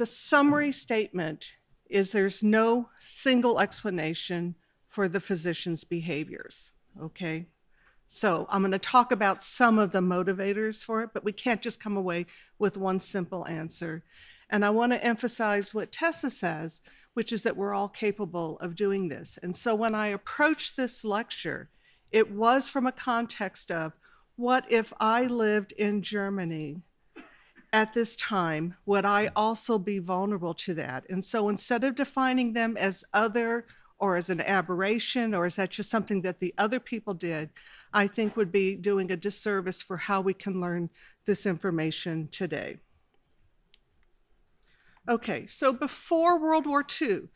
the summary statement is there's no single explanation for the physician's behaviors, okay? So I'm going to talk about some of the motivators for it, but we can't just come away with one simple answer. And I want to emphasize what Tessa says, which is that we're all capable of doing this. And so when I approached this lecture, it was from a context of what if I lived in Germany at this time? Would I also be vulnerable to that? And so instead of defining them as other or as an aberration or is that just something that the other people did, I think would be doing a disservice for how we can learn this information today. Okay, so before World War II,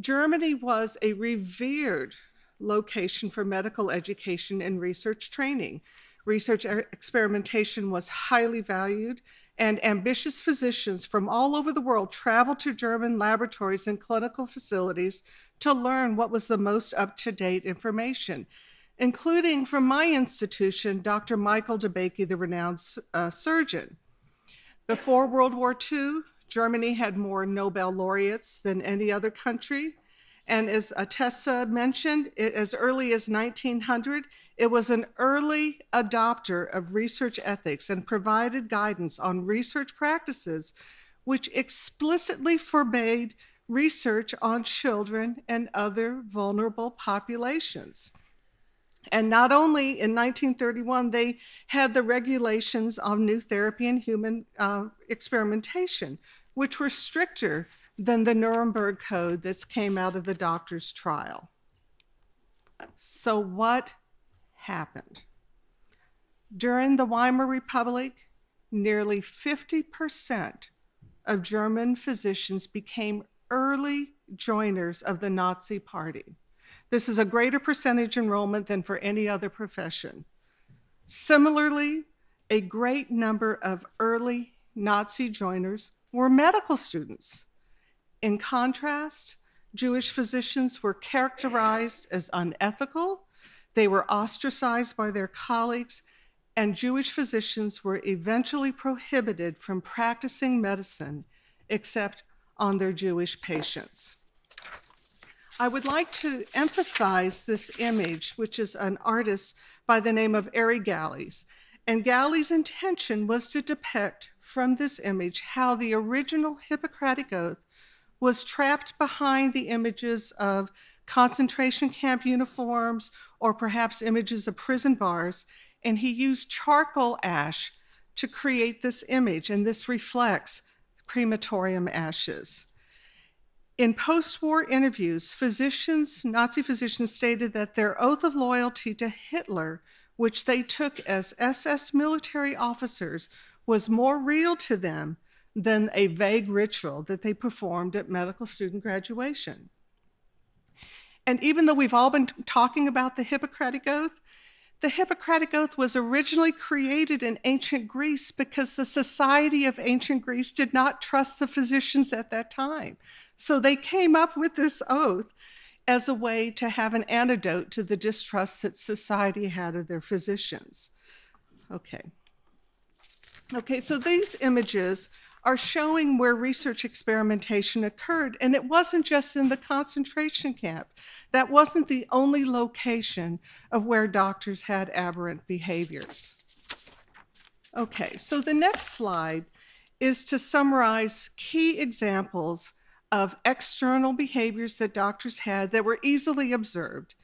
Germany was a revered location for medical education and research training. Research experimentation was highly valued, and ambitious physicians from all over the world traveled to German laboratories and clinical facilities to learn what was the most up to date information, including from my institution, Dr. Michael DeBakey, the renowned uh, surgeon. Before World War II, Germany had more Nobel laureates than any other country. And as Atessa mentioned, it, as early as 1900, it was an early adopter of research ethics and provided guidance on research practices, which explicitly forbade research on children and other vulnerable populations. And not only in 1931, they had the regulations on new therapy and human uh, experimentation, which were stricter than the Nuremberg Code that came out of the doctor's trial. So, what happened? During the Weimar Republic, nearly 50% of German physicians became early joiners of the Nazi Party. This is a greater percentage enrollment than for any other profession. Similarly, a great number of early Nazi joiners were medical students. In contrast, Jewish physicians were characterized as unethical, they were ostracized by their colleagues, and Jewish physicians were eventually prohibited from practicing medicine except on their Jewish patients. I would like to emphasize this image, which is an artist by the name of Ari Gallies. And Gallies' intention was to depict from this image how the original Hippocratic Oath was trapped behind the images of concentration camp uniforms or perhaps images of prison bars. And he used charcoal ash to create this image, and this reflects crematorium ashes. In post war interviews, physicians, Nazi physicians, stated that their oath of loyalty to Hitler which they took as SS military officers, was more real to them than a vague ritual that they performed at medical student graduation. And even though we've all been talking about the Hippocratic Oath, the Hippocratic Oath was originally created in ancient Greece because the society of ancient Greece did not trust the physicians at that time. So they came up with this oath as a way to have an antidote to the distrust that society had of their physicians. Okay. Okay, so these images are showing where research experimentation occurred, and it wasn't just in the concentration camp. That wasn't the only location of where doctors had aberrant behaviors. Okay, so the next slide is to summarize key examples of external behaviors that doctors had that were easily observed,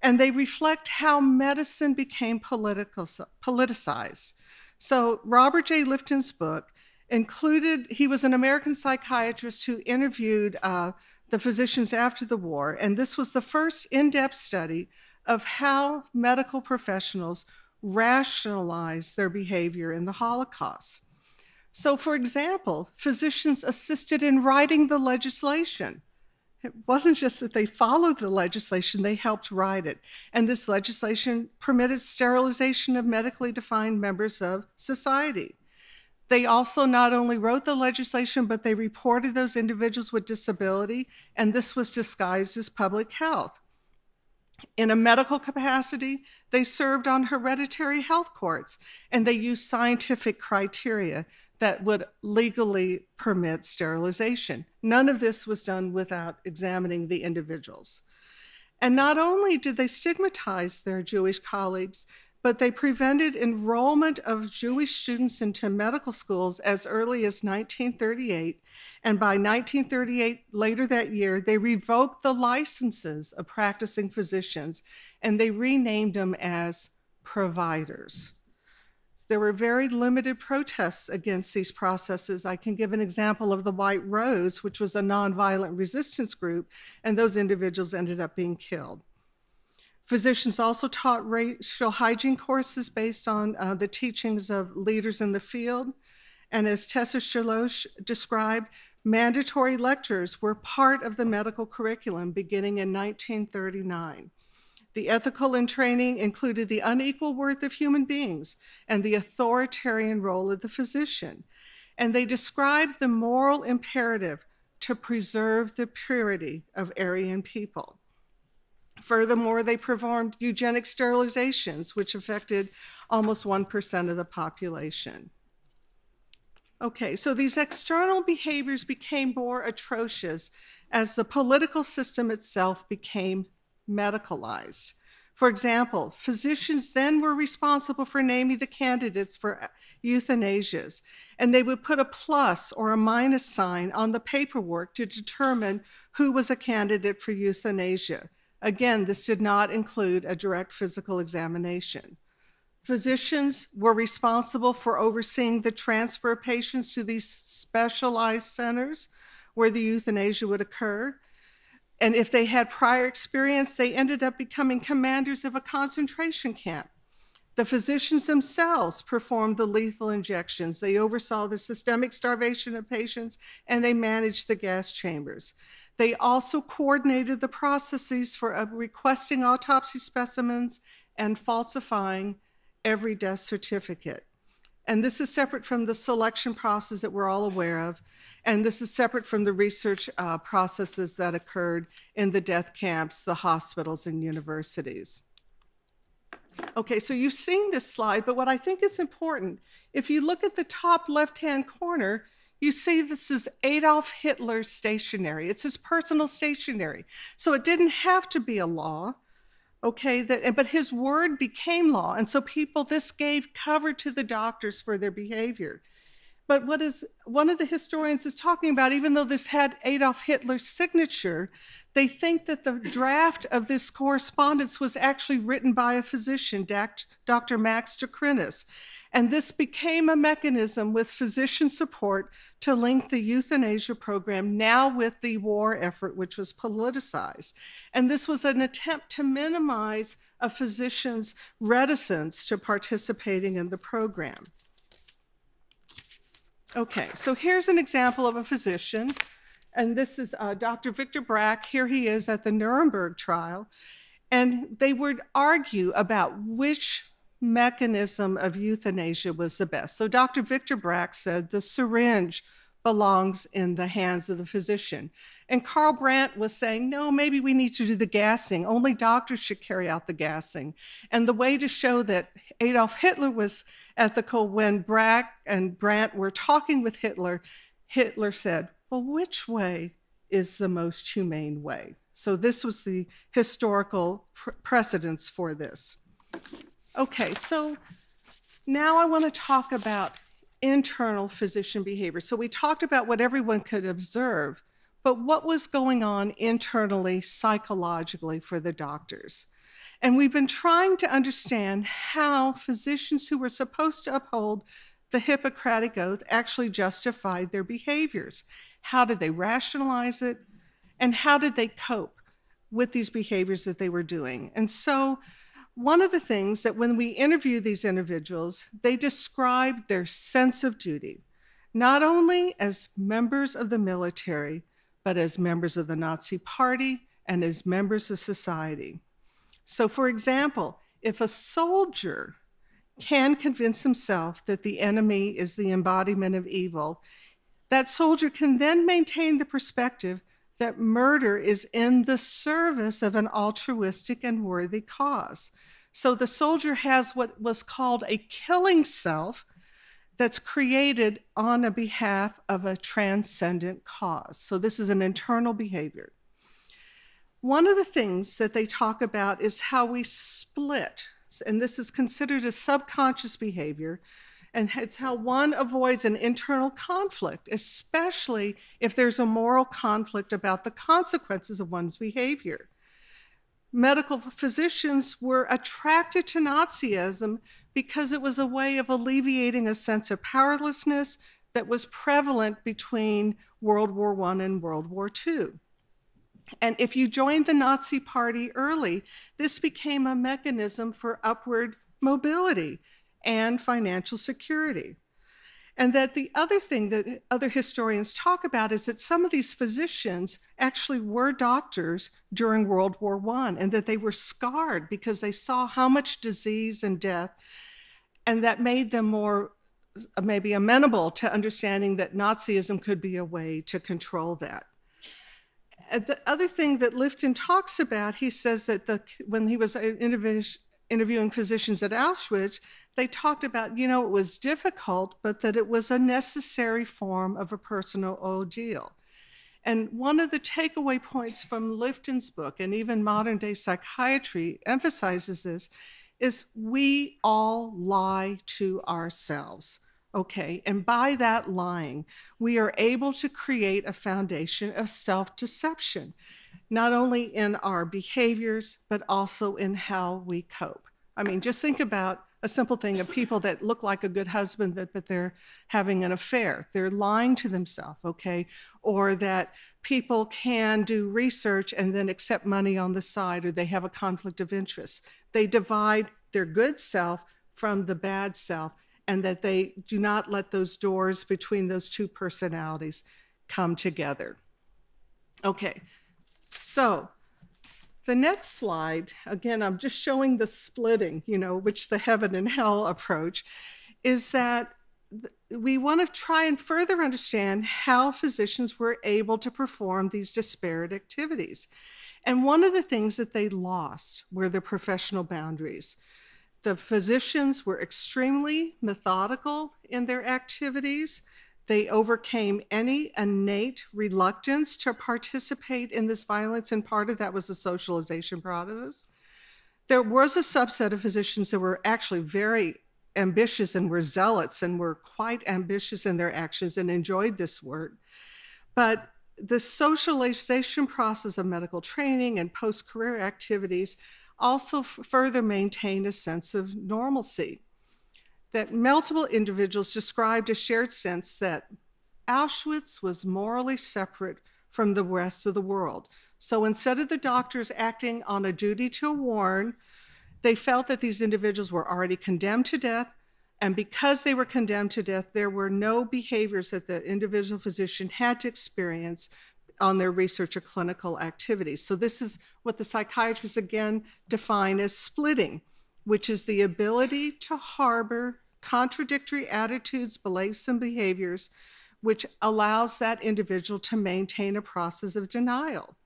and they reflect how medicine became political, politicized. So, Robert J. Lifton's book included, he was an American psychiatrist who interviewed uh, the physicians after the war, and this was the first in depth study of how medical professionals rationalized their behavior in the Holocaust. So, for example, physicians assisted in writing the legislation. It wasn't just that they followed the legislation, they helped write it. And this legislation permitted sterilization of medically defined members of society. They also not only wrote the legislation, but they reported those individuals with disability, and this was disguised as public health. In a medical capacity, they served on hereditary health courts and they used scientific criteria that would legally permit sterilization. None of this was done without examining the individuals. And not only did they stigmatize their Jewish colleagues, but they prevented enrollment of Jewish students into medical schools as early as 1938. And by 1938, later that year, they revoked the licenses of practicing physicians and they renamed them as providers. There were very limited protests against these processes. I can give an example of the White Rose, which was a nonviolent resistance group, and those individuals ended up being killed. Physicians also taught racial hygiene courses based on uh, the teachings of leaders in the field. And as Tessa Chelouche described, mandatory lectures were part of the medical curriculum beginning in 1939. The ethical in training included the unequal worth of human beings and the authoritarian role of the physician. And they described the moral imperative to preserve the purity of Aryan people. Furthermore, they performed eugenic sterilizations, which affected almost 1% of the population. Okay, so these external behaviors became more atrocious as the political system itself became medicalized. For example, physicians then were responsible for naming the candidates for euthanasias, and they would put a plus or a minus sign on the paperwork to determine who was a candidate for euthanasia. Again, this did not include a direct physical examination. Physicians were responsible for overseeing the transfer of patients to these specialized centers where the euthanasia would occur. And if they had prior experience, they ended up becoming commanders of a concentration camp. The physicians themselves performed the lethal injections. They oversaw the systemic starvation of patients and they managed the gas chambers. They also coordinated the processes for uh, requesting autopsy specimens and falsifying every death certificate. And this is separate from the selection process that we're all aware of. And this is separate from the research uh, processes that occurred in the death camps, the hospitals, and universities. Okay, so you've seen this slide, but what I think is important, if you look at the top left hand corner, you see, this is Adolf Hitler's stationery. It's his personal stationery. So it didn't have to be a law, okay? That, but his word became law. And so people, this gave cover to the doctors for their behavior. But what is one of the historians is talking about, even though this had Adolf Hitler's signature, they think that the draft of this correspondence was actually written by a physician, Dr. Max de Crinis. And this became a mechanism with physician support to link the euthanasia program now with the war effort, which was politicized. And this was an attempt to minimize a physician's reticence to participating in the program. Okay, so here's an example of a physician. And this is uh, Dr. Viktor Brack. Here he is at the Nuremberg trial. And they would argue about which mechanism of euthanasia was the best. So Dr. Viktor Brack said the syringe belongs in the hands of the physician. And Karl Brandt was saying, no, maybe we need to do the gassing. Only doctors should carry out the gassing. And the way to show that Adolf Hitler was ethical, when Brack and Brandt were talking with Hitler, Hitler said, well, which way is the most humane way? So this was the historical pr- precedence for this. Okay, so now I want to talk about internal physician behavior. So we talked about what everyone could observe, but what was going on internally, psychologically for the doctors? And we've been trying to understand how physicians who were supposed to uphold the Hippocratic Oath actually justified their behaviors. How did they rationalize it? And how did they cope with these behaviors that they were doing? And so one of the things that when we interview these individuals, they describe their sense of duty, not only as members of the military, but as members of the Nazi Party and as members of society. So, for example, if a soldier can convince himself that the enemy is the embodiment of evil, that soldier can then maintain the perspective that murder is in the service of an altruistic and worthy cause. So the soldier has what was called a killing self that's created on a behalf of a transcendent cause. So this is an internal behavior. One of the things that they talk about is how we split, and this is considered a subconscious behavior, and it's how one avoids an internal conflict, especially if there's a moral conflict about the consequences of one's behavior medical physicians were attracted to Nazism because it was a way of alleviating a sense of powerlessness that was prevalent between World War I and World War II. And if you joined the Nazi Party early, this became a mechanism for upward mobility and financial security. And that the other thing that other historians talk about is that some of these physicians actually were doctors during World War I and that they were scarred because they saw how much disease and death, and that made them more maybe amenable to understanding that Nazism could be a way to control that. The other thing that Lifton talks about, he says that the, when he was interviewing physicians at Auschwitz, they talked about, you know, it was difficult, but that it was a necessary form of a personal ordeal. And one of the takeaway points from Lifton's book, and even modern day psychiatry emphasizes this, is we all lie to ourselves. Okay, and by that lying, we are able to create a foundation of self deception, not only in our behaviors, but also in how we cope. I mean, just think about a simple thing of people that look like a good husband that but they're having an affair. They're lying to themselves okay? Or that people can do research and then accept money on the side or they have a conflict of interest. They divide their good self from the bad self and that they do not let those doors between those two personalities come together. Okay so the next slide, again, I'm just showing the splitting, you know, which the heaven and hell approach, is that we want to try and further understand how physicians were able to perform these disparate activities. And one of the things that they lost were their professional boundaries. The physicians were extremely methodical in their activities. They overcame any innate reluctance to participate in this violence, and part of that was the socialization process. There was a subset of physicians that were actually very ambitious and were zealots and were quite ambitious in their actions and enjoyed this work. But the socialization process of medical training and post career activities also further maintained a sense of normalcy that multiple individuals described a shared sense that Auschwitz was morally separate from the rest of the world. So instead of the doctors acting on a duty to warn, they felt that these individuals were already condemned to death. And because they were condemned to death, there were no behaviors that the individual physician had to experience on their research or clinical activities. So, this is what the psychiatrists again define as splitting, which is the ability to harbor contradictory attitudes, beliefs, and behaviors, which allows that individual to maintain a process of denial.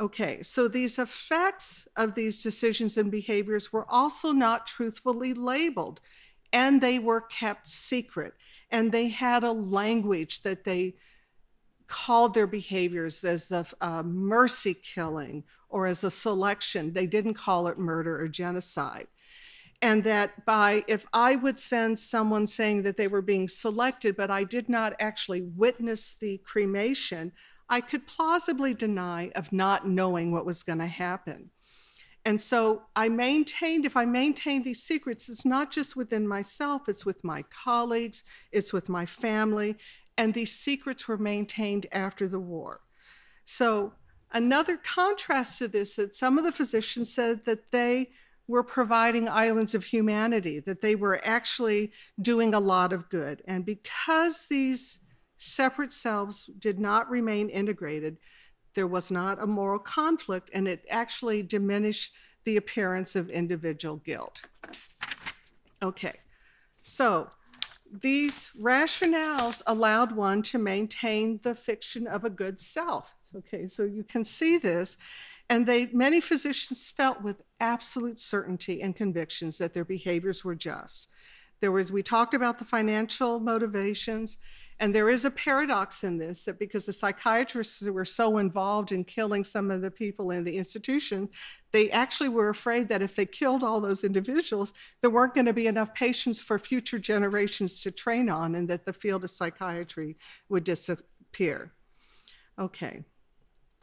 Okay, so these effects of these decisions and behaviors were also not truthfully labeled, and they were kept secret. And they had a language that they called their behaviors as a, a uh, mercy killing or as a selection. They didn't call it murder or genocide and that by if I would send someone saying that they were being selected, but I did not actually witness the cremation, I could plausibly deny of not knowing what was going to happen. And so I maintained, if I maintain these secrets, it's not just within myself, it's with my colleagues, it's with my family, and these secrets were maintained after the war. So another contrast to this, that some of the physicians said that they were providing islands of humanity, that they were actually doing a lot of good. And because these separate selves did not remain integrated, there was not a moral conflict, and it actually diminished the appearance of individual guilt. Okay, so these rationales allowed one to maintain the fiction of a good self. Okay, so you can see this. And they, many physicians felt with absolute certainty and convictions that their behaviors were just. There was, we talked about the financial motivations, and there is a paradox in this that because the psychiatrists were so involved in killing some of the people in the institution, they actually were afraid that if they killed all those individuals, there weren't going to be enough patients for future generations to train on, and that the field of psychiatry would disappear. Okay.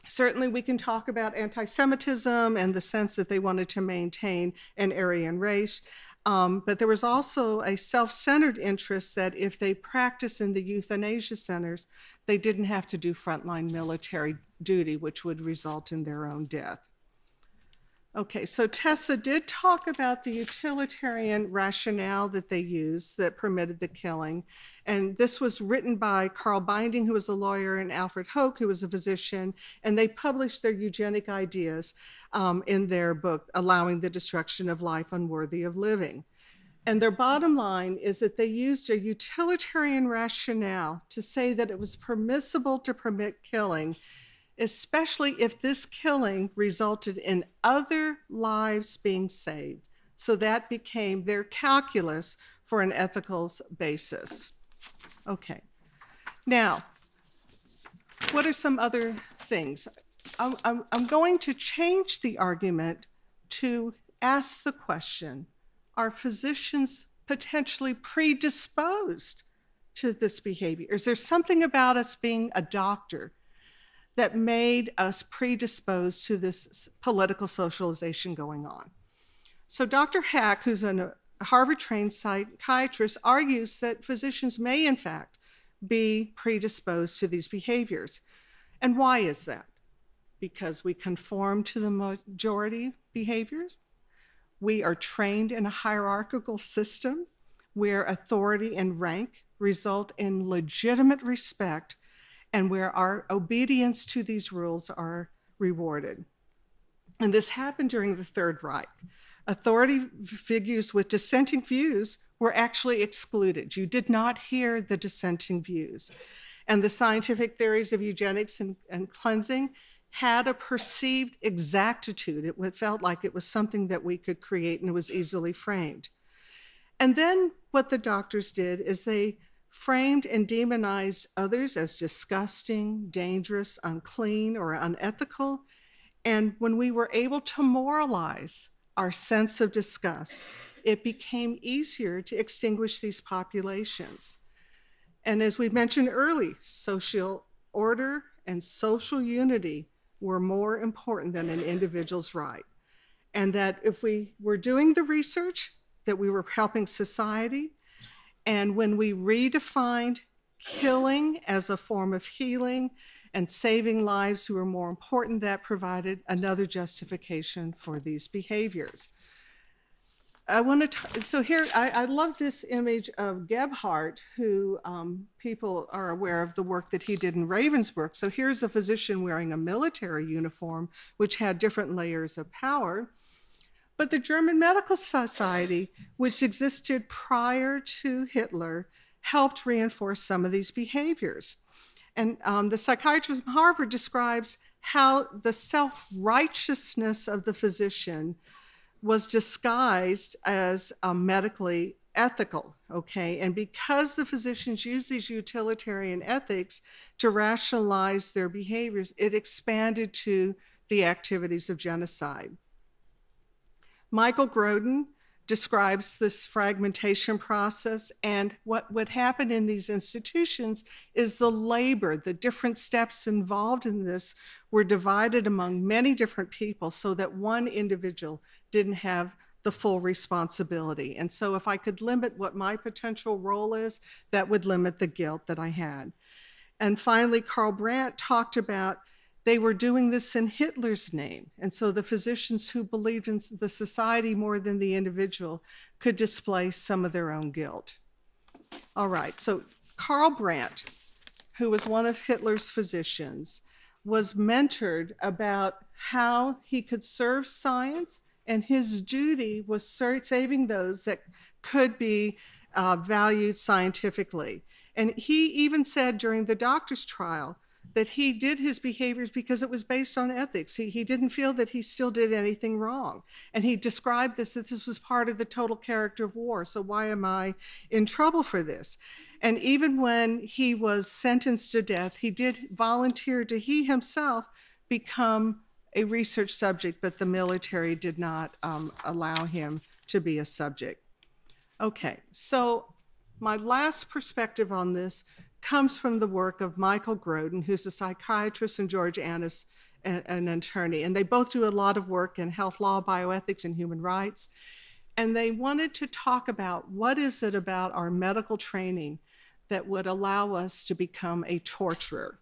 Certainly, we can talk about anti Semitism and the sense that they wanted to maintain an Aryan race. Um, but there was also a self centered interest that if they practiced in the euthanasia centers, they didn't have to do frontline military duty, which would result in their own death. Okay, so Tessa did talk about the utilitarian rationale that they used that permitted the killing. And this was written by Karl Binding, who was a lawyer, and Alfred Hoche, who was a physician. And they published their eugenic ideas um, in their book, Allowing the Destruction of Life Unworthy of Living. And their bottom line is that they used a utilitarian rationale to say that it was permissible to permit killing especially if this killing resulted in other lives being saved. So that became their calculus for an ethical basis. Okay. Now, what are some other things? I'm, I'm, I'm going to change the argument to ask the question Are physicians potentially predisposed to this behavior? Is there something about us being a doctor that made us predisposed to this political socialization going on. So, Dr. Haque, who's a Harvard trained psychiatrist, argues that physicians may, in fact, be predisposed to these behaviors. And why is that? Because we conform to the majority behaviors. We are trained in a hierarchical system where authority and rank result in legitimate respect and where our obedience to these rules are rewarded. And this happened during the Third Reich. Authority figures with dissenting views were actually excluded. You did not hear the dissenting views. And the scientific theories of eugenics and, and cleansing had a perceived exactitude. It felt like it was something that we could create and it was easily framed. And then what the doctors did is they framed and demonized others as disgusting, dangerous, unclean, or unethical. And when we were able to moralize our sense of disgust, it became easier to extinguish these populations. And as we mentioned early, social order and social unity were more important than an individual's right. And that if we were doing the research, that we were helping society, and when we redefined killing as a form of healing and saving lives who are more important, that provided another justification for these behaviors. I want to, so here, I, I, love this image of Gebhardt, who um, people are aware of the work that he did in Ravensbrück. So here's a physician wearing a military uniform, which had different layers of power. But the German Medical Society, which existed prior to Hitler, helped reinforce some of these behaviors. And um, the psychiatrist from Harvard describes how the self righteousness of the physician was disguised as um, medically ethical, okay? And because the physicians use these utilitarian ethics to rationalize their behaviors, it expanded to the activities of genocide. Michael Grodin describes this fragmentation process and what would happen in these institutions is the labor the different steps involved in this were divided among many different people so that one individual didn't have the full responsibility. And so if i could limit what my potential role is that would limit the guilt that i had. And finally Karl Brandt talked about they were doing this in Hitler's name. And so the physicians who believed in the society more than the individual could display some of their own guilt. All right, so Karl Brandt, who was one of Hitler's physicians, was mentored about how he could serve science, and his duty was saving those that could be uh, valued scientifically. And he even said during the doctor's trial that he did his behaviors because it was based on ethics. He, he didn't feel that he still did anything wrong. And he described this that this was part of the total character of war. So why am I in trouble for this? And even when he was sentenced to death, he did volunteer to he himself become a research subject, but the military did not um, allow him to be a subject. Okay, so my last perspective on this comes from the work of Michael Grodin, who's a psychiatrist, and George Annas, an attorney. And they both do a lot of work in health law, bioethics, and human rights. And they wanted to talk about what is it about our medical training that would allow us to become a torturer.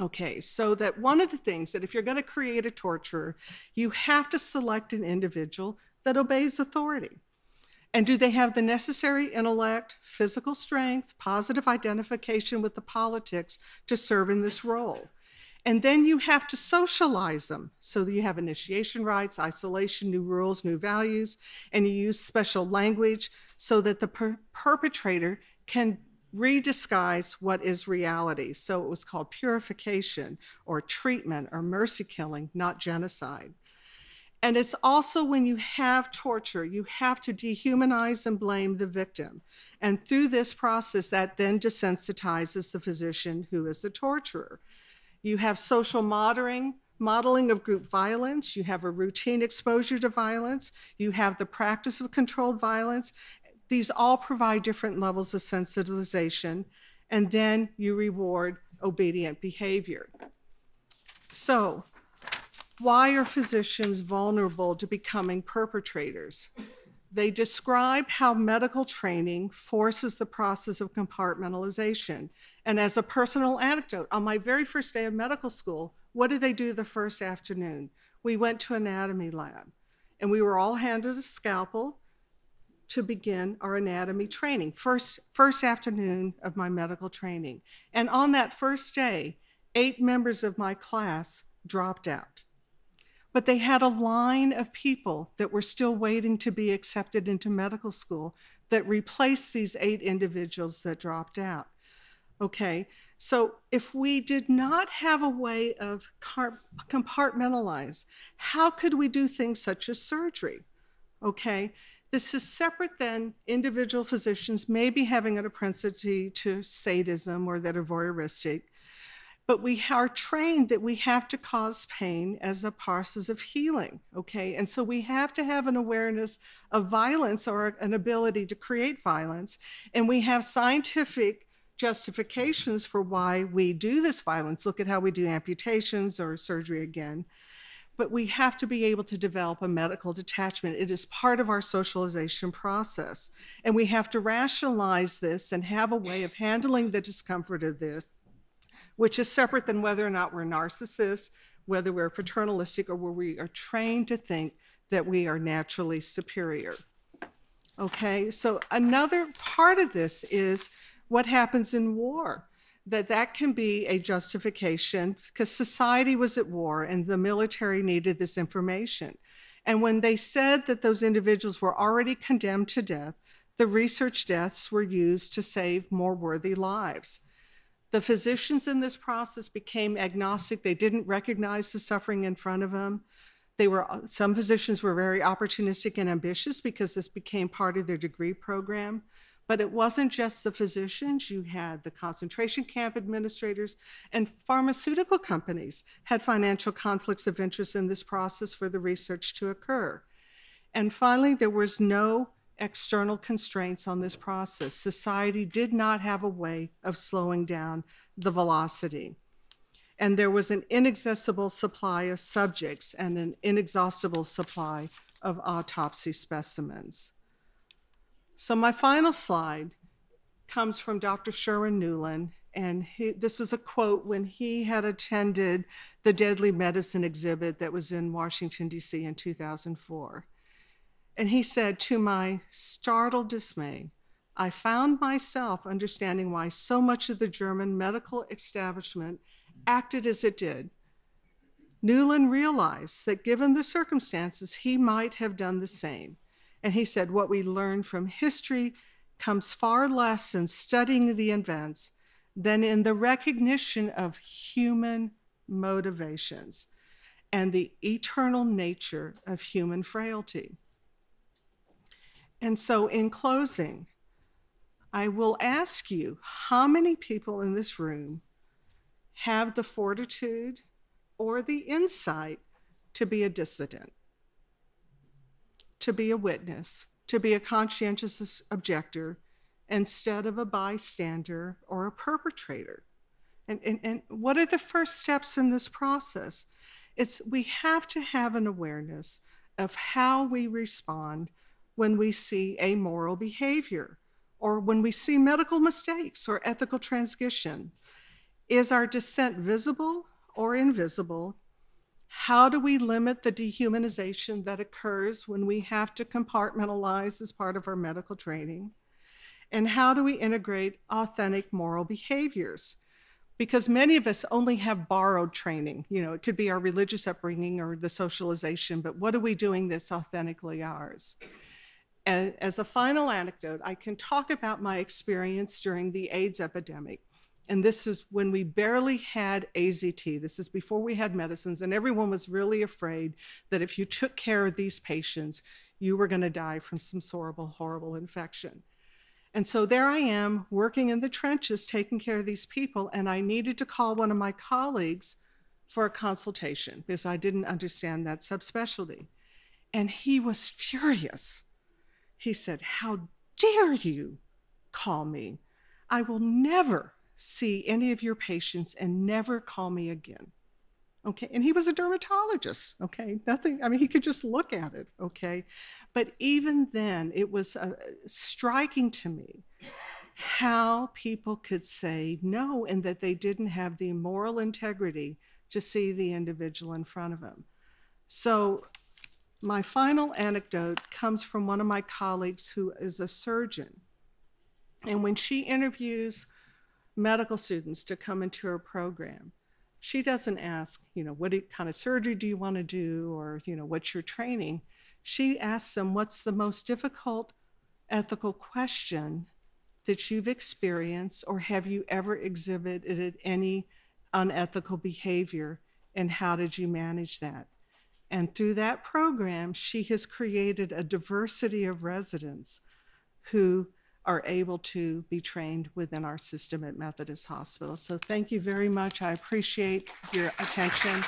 Okay, so that one of the things that if you're going to create a torturer, you have to select an individual that obeys authority. And do they have the necessary intellect, physical strength, positive identification with the politics to serve in this role? And then you have to socialize them so that you have initiation rites, isolation, new rules, new values, and you use special language so that the per- perpetrator can redisguise what is reality. So it was called purification or treatment or mercy killing, not genocide. And it's also when you have torture, you have to dehumanize and blame the victim. And through this process, that then desensitizes the physician who is the torturer. You have social modeling, modeling of group violence, you have a routine exposure to violence, you have the practice of controlled violence. These all provide different levels of sensitization, and then you reward obedient behavior. So, why are physicians vulnerable to becoming perpetrators? They describe how medical training forces the process of compartmentalization. And as a personal anecdote, on my very first day of medical school, what did they do the first afternoon? We went to anatomy lab and we were all handed a scalpel to begin our anatomy training. First first afternoon of my medical training. And on that first day, eight members of my class dropped out but they had a line of people that were still waiting to be accepted into medical school that replaced these eight individuals that dropped out. Okay, so if we did not have a way of compartmentalize, how could we do things such as surgery? Okay, this is separate than individual physicians maybe having an propensity to sadism or that are voyeuristic but we are trained that we have to cause pain as a process of healing okay and so we have to have an awareness of violence or an ability to create violence and we have scientific justifications for why we do this violence look at how we do amputations or surgery again but we have to be able to develop a medical detachment. It is part of our socialization process. And we have to rationalize this and have a way of handling the discomfort of this which is separate than whether or not we're narcissists, whether we're paternalistic, or where we are trained to think that we are naturally superior. Okay, so another part of this is what happens in war that that can be a justification because society was at war and the military needed this information. And when they said that those individuals were already condemned to death, the research deaths were used to save more worthy lives. The physicians in this process became agnostic. They didn't recognize the suffering in front of them. They were some physicians were very opportunistic and ambitious because this became part of their degree program. But it wasn't just the physicians. You had the concentration camp administrators and pharmaceutical companies had financial conflicts of interest in this process for the research to occur. And finally, there was no external constraints on this process. Society did not have a way of slowing down the velocity. And there was an inaccessible supply of subjects and an inexhaustible supply of autopsy specimens. So, my final slide comes from Dr. Sherwin Nuland, and he, this was a quote when he had attended the Deadly Medicine exhibit that was in Washington, D.C. in 2004. And he said, To my startled dismay, I found myself understanding why so much of the German medical establishment acted as it did. Nuland realized that given the circumstances, he might have done the same. And he said, What we learn from history comes far less in studying the events than in the recognition of human motivations and the eternal nature of human frailty. And so, in closing, I will ask you how many people in this room have the fortitude or the insight to be a dissident, to be a witness, to be a conscientious objector instead of a bystander or a perpetrator. And, and, and what are the first steps in this process? It's we have to have an awareness of how we respond when we see amoral behavior or when we see medical mistakes or ethical transgression. Is our dissent visible or invisible? How do we limit the dehumanization that occurs when we have to compartmentalize as part of our medical training? And how do we integrate authentic moral behaviors? Because many of us only have borrowed training. You know, it could be our religious upbringing or the socialization, but what are we doing that's authentically ours? And as a final anecdote, I can talk about my experience during the AIDS epidemic. And this is when we barely had AZT. This is before we had medicines, and everyone was really afraid that if you took care of these patients, you were going to die from some horrible, horrible infection. And so there I am working in the trenches, taking care of these people, and I needed to call one of my colleagues for a consultation because I didn't understand that subspecialty. And he was furious. He said, How dare you call me? I will never see any of your patients and never call me again. Okay. And he was a dermatologist. Okay. Nothing, I mean, he could just look at it. Okay. But even then, it was uh, striking to me how people could say no and that they didn't have the moral integrity to see the individual in front of them. So, my final anecdote comes from one of my colleagues who is a surgeon. And when she interviews medical students to come into her program, she doesn't ask, you know, what kind of surgery do you want to do or, you know, what's your training? She asks them, what's the most difficult ethical question that you've experienced or have you ever exhibited any unethical behavior and how did you manage that? And through that program, she has created a diversity of residents who are able to be trained within our system at Methodist Hospital. So thank you very much. I appreciate your attention.